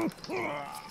Mm-hmm.